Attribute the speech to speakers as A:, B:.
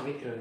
A: Avec, euh,